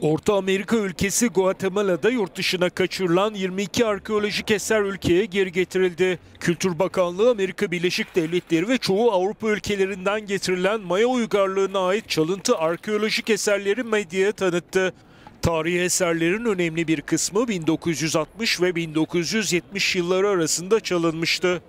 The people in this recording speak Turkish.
Orta Amerika ülkesi Guatemala'da yurt dışına kaçırılan 22 arkeolojik eser ülkeye geri getirildi. Kültür Bakanlığı Amerika Birleşik Devletleri ve çoğu Avrupa ülkelerinden getirilen Maya uygarlığına ait çalıntı arkeolojik eserleri medyaya tanıttı. Tarihi eserlerin önemli bir kısmı 1960 ve 1970 yılları arasında çalınmıştı.